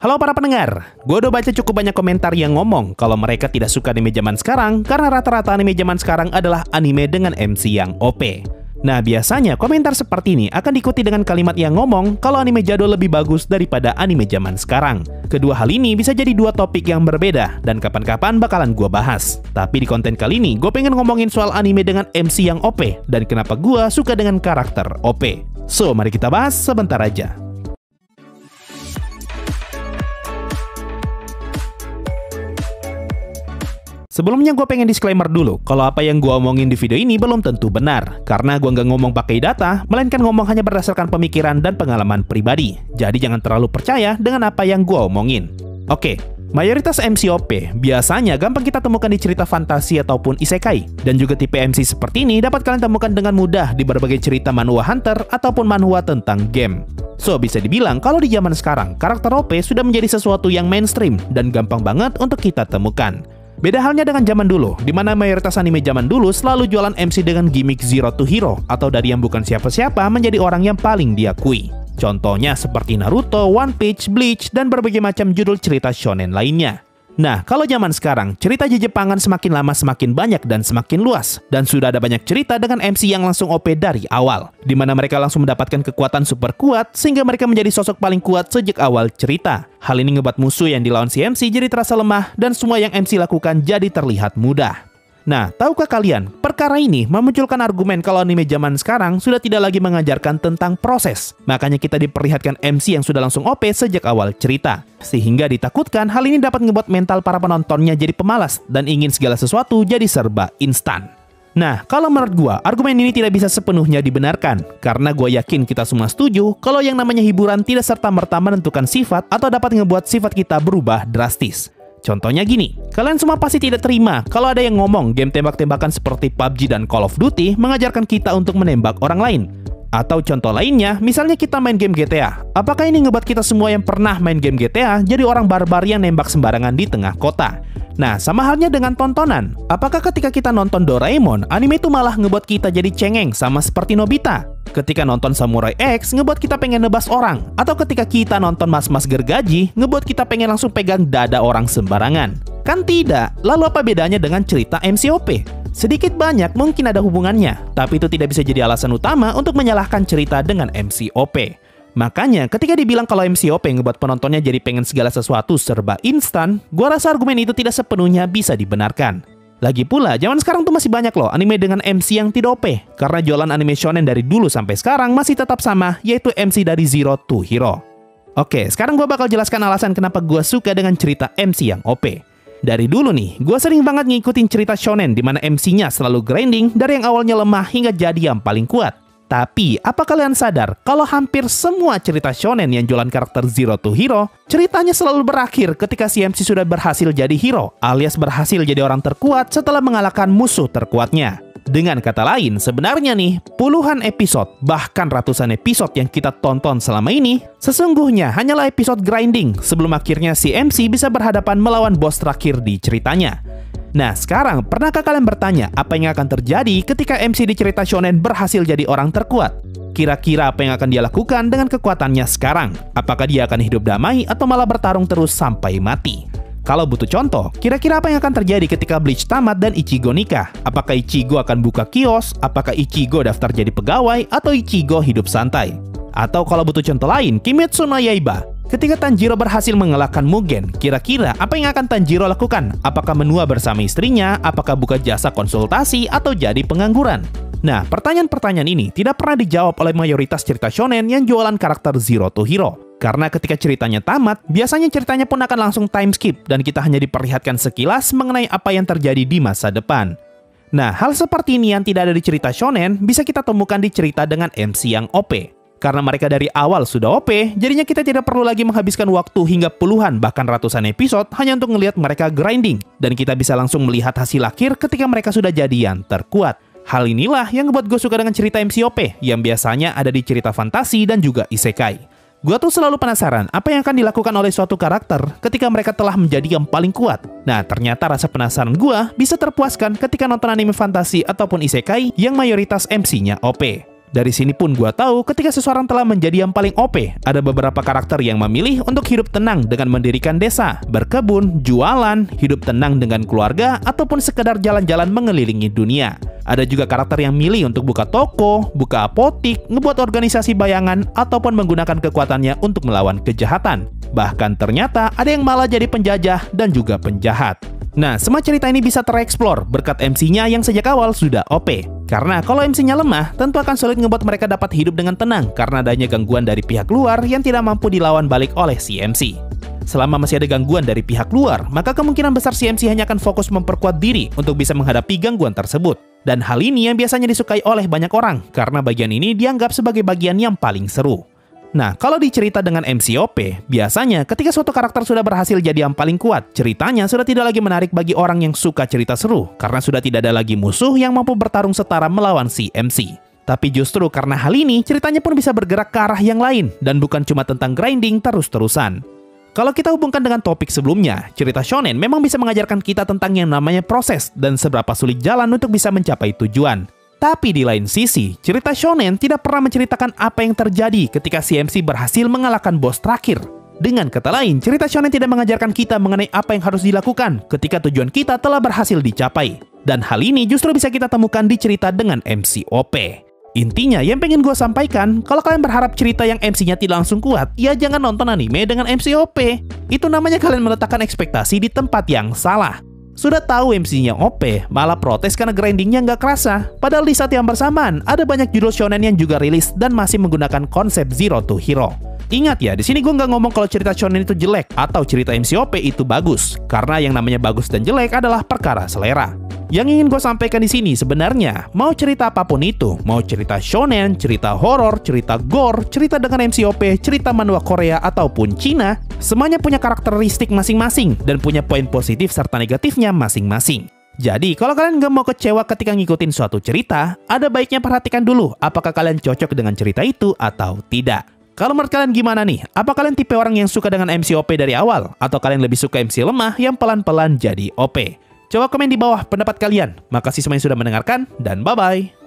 Halo para pendengar, gue udah baca cukup banyak komentar yang ngomong kalau mereka tidak suka anime zaman sekarang karena rata-rata anime zaman sekarang adalah anime dengan MC yang OP. Nah, biasanya komentar seperti ini akan diikuti dengan kalimat yang ngomong kalau anime jadul lebih bagus daripada anime zaman sekarang. Kedua hal ini bisa jadi dua topik yang berbeda dan kapan-kapan bakalan gue bahas. Tapi di konten kali ini, gue pengen ngomongin soal anime dengan MC yang OP dan kenapa gue suka dengan karakter OP. So, mari kita bahas sebentar aja. Sebelumnya gue pengen disclaimer dulu, kalau apa yang gue omongin di video ini belum tentu benar, karena gue nggak ngomong pakai data, melainkan ngomong hanya berdasarkan pemikiran dan pengalaman pribadi. Jadi jangan terlalu percaya dengan apa yang gue omongin. Oke, mayoritas MCOP biasanya gampang kita temukan di cerita fantasi ataupun isekai, dan juga tipe MC seperti ini dapat kalian temukan dengan mudah di berbagai cerita manhwa hunter ataupun manhwa tentang game. So, bisa dibilang kalau di zaman sekarang, karakter OP sudah menjadi sesuatu yang mainstream dan gampang banget untuk kita temukan. Beda halnya dengan zaman dulu, di mana mayoritas anime zaman dulu selalu jualan MC dengan gimmick Zero to Hero atau dari yang bukan siapa-siapa menjadi orang yang paling diakui. Contohnya seperti Naruto, One Piece, Bleach, dan berbagai macam judul cerita shonen lainnya. Nah, kalau zaman sekarang, cerita Jepangan semakin lama semakin banyak dan semakin luas. Dan sudah ada banyak cerita dengan MC yang langsung OP dari awal. Di mana mereka langsung mendapatkan kekuatan super kuat, sehingga mereka menjadi sosok paling kuat sejak awal cerita. Hal ini ngebuat musuh yang dilawan si MC jadi terasa lemah, dan semua yang MC lakukan jadi terlihat mudah. Nah, tahukah kalian, perkara ini memunculkan argumen kalau anime zaman sekarang sudah tidak lagi mengajarkan tentang proses. Makanya kita diperlihatkan MC yang sudah langsung OP sejak awal cerita. Sehingga ditakutkan hal ini dapat membuat mental para penontonnya jadi pemalas dan ingin segala sesuatu jadi serba instan. Nah, kalau menurut gua, argumen ini tidak bisa sepenuhnya dibenarkan. Karena gua yakin kita semua setuju kalau yang namanya hiburan tidak serta-merta menentukan sifat atau dapat ngebuat sifat kita berubah drastis. Contohnya gini, kalian semua pasti tidak terima kalau ada yang ngomong game tembak-tembakan seperti PUBG dan Call of Duty mengajarkan kita untuk menembak orang lain. Atau contoh lainnya, misalnya kita main game GTA. Apakah ini ngebuat kita semua yang pernah main game GTA jadi orang barbar yang nembak sembarangan di tengah kota? Nah, sama halnya dengan tontonan. Apakah ketika kita nonton Doraemon, anime itu malah ngebuat kita jadi cengeng sama seperti Nobita? Ketika nonton Samurai X, ngebuat kita pengen nebas orang. Atau ketika kita nonton mas-mas gergaji, ngebuat kita pengen langsung pegang dada orang sembarangan. Kan tidak, lalu apa bedanya dengan cerita MCOP? Sedikit banyak mungkin ada hubungannya, tapi itu tidak bisa jadi alasan utama untuk menyalahkan cerita dengan MCOP. Makanya ketika dibilang kalau MCOP ngebuat penontonnya jadi pengen segala sesuatu serba instan, gua rasa argumen itu tidak sepenuhnya bisa dibenarkan. Lagi pula, zaman sekarang tuh masih banyak loh anime dengan MC yang tidak OP. Karena jualan anime shonen dari dulu sampai sekarang masih tetap sama, yaitu MC dari Zero to Hero. Oke, sekarang gua bakal jelaskan alasan kenapa gua suka dengan cerita MC yang OP. Dari dulu nih, gue sering banget ngikutin cerita shonen di mana MC-nya selalu grinding dari yang awalnya lemah hingga jadi yang paling kuat. Tapi, apa kalian sadar kalau hampir semua cerita shonen yang jualan karakter Zero to Hero, ceritanya selalu berakhir ketika si MC sudah berhasil jadi hero, alias berhasil jadi orang terkuat setelah mengalahkan musuh terkuatnya. Dengan kata lain, sebenarnya nih, puluhan episode, bahkan ratusan episode yang kita tonton selama ini, sesungguhnya hanyalah episode grinding sebelum akhirnya si MC bisa berhadapan melawan bos terakhir di ceritanya. Nah, sekarang pernahkah kalian bertanya apa yang akan terjadi ketika MC di cerita shonen berhasil jadi orang terkuat? Kira-kira apa yang akan dia lakukan dengan kekuatannya sekarang? Apakah dia akan hidup damai atau malah bertarung terus sampai mati? Kalau butuh contoh, kira-kira apa yang akan terjadi ketika Bleach tamat dan Ichigo nikah? Apakah Ichigo akan buka kios? Apakah Ichigo daftar jadi pegawai? Atau Ichigo hidup santai? Atau kalau butuh contoh lain, Kimetsu no Yaiba. Ketika Tanjiro berhasil mengalahkan Mugen, kira-kira apa yang akan Tanjiro lakukan? Apakah menua bersama istrinya? Apakah buka jasa konsultasi? Atau jadi pengangguran? Nah, pertanyaan-pertanyaan ini tidak pernah dijawab oleh mayoritas cerita shonen yang jualan karakter Zero to Hero. Karena ketika ceritanya tamat, biasanya ceritanya pun akan langsung time skip dan kita hanya diperlihatkan sekilas mengenai apa yang terjadi di masa depan. Nah, hal seperti ini yang tidak ada di cerita shonen bisa kita temukan di cerita dengan MC yang OP. Karena mereka dari awal sudah OP, jadinya kita tidak perlu lagi menghabiskan waktu hingga puluhan bahkan ratusan episode hanya untuk melihat mereka grinding. Dan kita bisa langsung melihat hasil akhir ketika mereka sudah jadian terkuat. Hal inilah yang membuat gue suka dengan cerita MCOP yang biasanya ada di cerita fantasi dan juga isekai. Gua tuh selalu penasaran apa yang akan dilakukan oleh suatu karakter ketika mereka telah menjadi yang paling kuat. Nah, ternyata rasa penasaran gua bisa terpuaskan ketika nonton anime fantasi ataupun isekai yang mayoritas MC-nya OP. Dari sini pun gua tahu ketika seseorang telah menjadi yang paling OP, ada beberapa karakter yang memilih untuk hidup tenang dengan mendirikan desa, berkebun, jualan, hidup tenang dengan keluarga, ataupun sekedar jalan-jalan mengelilingi dunia. Ada juga karakter yang milih untuk buka toko, buka apotik, ngebuat organisasi bayangan, ataupun menggunakan kekuatannya untuk melawan kejahatan. Bahkan ternyata ada yang malah jadi penjajah dan juga penjahat. Nah, semua cerita ini bisa tereksplor berkat MC-nya yang sejak awal sudah OP. Karena kalau MC-nya lemah, tentu akan sulit ngebuat mereka dapat hidup dengan tenang karena adanya gangguan dari pihak luar yang tidak mampu dilawan balik oleh si MC. Selama masih ada gangguan dari pihak luar, maka kemungkinan besar si MC hanya akan fokus memperkuat diri untuk bisa menghadapi gangguan tersebut. Dan hal ini yang biasanya disukai oleh banyak orang, karena bagian ini dianggap sebagai bagian yang paling seru. Nah, kalau dicerita dengan MCOP, biasanya ketika suatu karakter sudah berhasil jadi yang paling kuat, ceritanya sudah tidak lagi menarik bagi orang yang suka cerita seru, karena sudah tidak ada lagi musuh yang mampu bertarung setara melawan si MC. Tapi justru karena hal ini, ceritanya pun bisa bergerak ke arah yang lain, dan bukan cuma tentang grinding terus-terusan. Kalau kita hubungkan dengan topik sebelumnya, cerita shonen memang bisa mengajarkan kita tentang yang namanya proses dan seberapa sulit jalan untuk bisa mencapai tujuan. Tapi di lain sisi, cerita shonen tidak pernah menceritakan apa yang terjadi ketika CMC berhasil mengalahkan bos terakhir. Dengan kata lain, cerita shonen tidak mengajarkan kita mengenai apa yang harus dilakukan ketika tujuan kita telah berhasil dicapai. Dan hal ini justru bisa kita temukan di cerita dengan MCOP. Intinya, yang pengen gue sampaikan, kalau kalian berharap cerita yang MC-nya tidak langsung kuat, ya jangan nonton anime dengan MCOP. Itu namanya kalian meletakkan ekspektasi di tempat yang salah. Sudah tahu MC-nya OP, malah protes karena grindingnya nggak kerasa. Padahal di saat yang bersamaan, ada banyak judul shonen yang juga rilis dan masih menggunakan konsep Zero to Hero. Ingat ya, di sini gue nggak ngomong kalau cerita shonen itu jelek atau cerita MCOP itu bagus, karena yang namanya bagus dan jelek adalah perkara selera. Yang ingin gue sampaikan di sini sebenarnya, mau cerita apa pun itu, mau cerita shonen, cerita horor, cerita gore, cerita dengan MCOP, cerita manhwa Korea ataupun Cina, semuanya punya karakteristik masing-masing dan punya poin positif serta negatifnya masing-masing. Jadi, kalau kalian nggak mau kecewa ketika ngikutin suatu cerita, ada baiknya perhatikan dulu apakah kalian cocok dengan cerita itu atau tidak. Kalau menurut kalian gimana nih? Apa kalian tipe orang yang suka dengan MCOP dari awal? Atau kalian lebih suka MC lemah yang pelan-pelan jadi OP? Coba komen di bawah pendapat kalian. Makasih semuanya sudah mendengarkan, dan bye-bye.